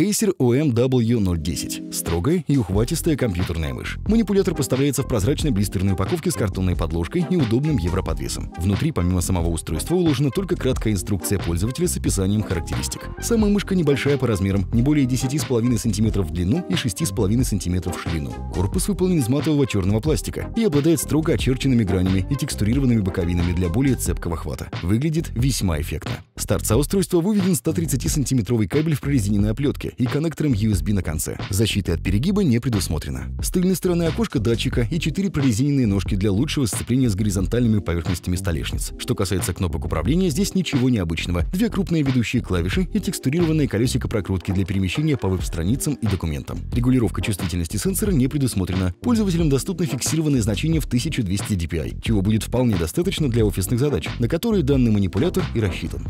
Acer OMW010 – строгая и ухватистая компьютерная мышь. Манипулятор поставляется в прозрачной блистерной упаковке с картонной подложкой и удобным европодвесом. Внутри, помимо самого устройства, уложена только краткая инструкция пользователя с описанием характеристик. Сама мышка небольшая по размерам, не более 10,5 см в длину и 6,5 см в ширину. Корпус выполнен из матового черного пластика и обладает строго очерченными гранями и текстурированными боковинами для более цепкого хвата. Выглядит весьма эффектно. С торца устройства выведен 130-сантиметровый кабель в прорезиненной оплетке и коннектором USB на конце. Защиты от перегиба не предусмотрено. С тыльной стороны окошко датчика и 4 прорезиненные ножки для лучшего сцепления с горизонтальными поверхностями столешниц. Что касается кнопок управления, здесь ничего необычного. Две крупные ведущие клавиши и текстурированное колесико прокрутки для перемещения по веб-страницам и документам. Регулировка чувствительности сенсора не предусмотрена. Пользователям доступно фиксированное значение в 1200 dpi, чего будет вполне достаточно для офисных задач, на которые данный манипулятор и рассчитан.